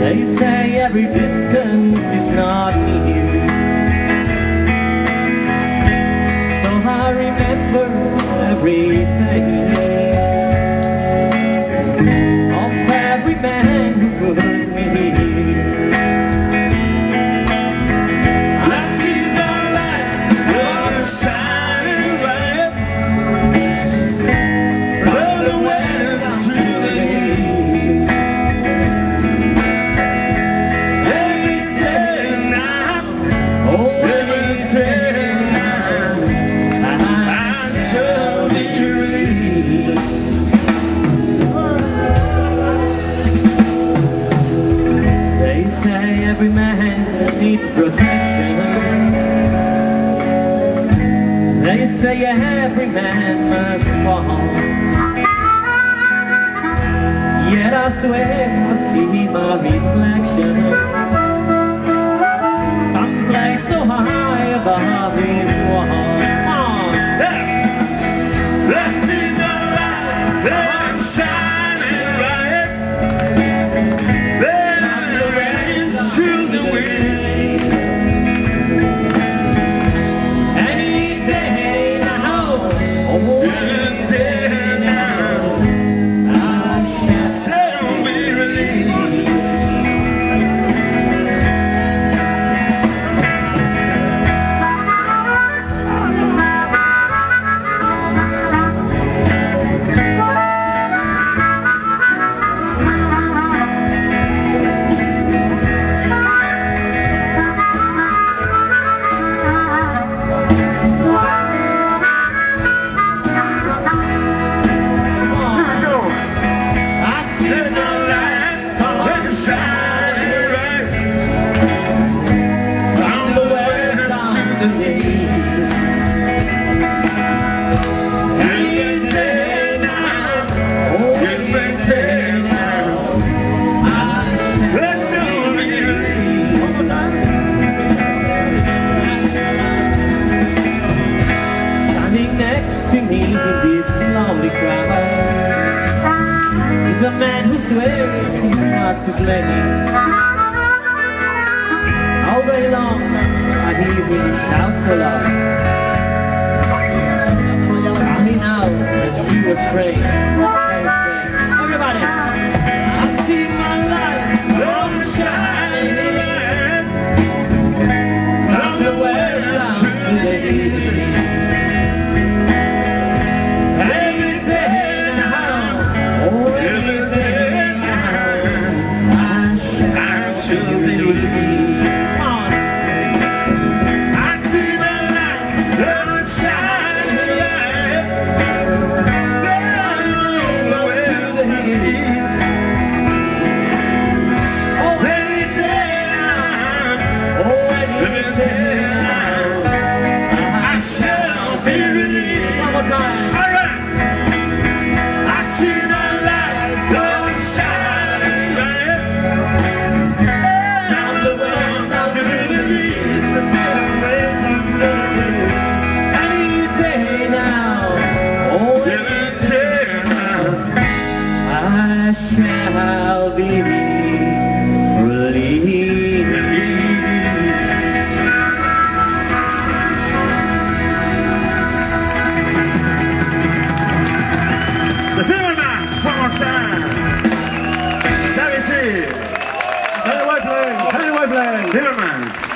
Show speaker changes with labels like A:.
A: They say every distance is not new, So I remember everything. every man needs protection. They say every man must fall. Yet I swear I see my reflection. the man who swears he's not to blame. All day long, and he will shout so loud.
B: England. Zimmermans.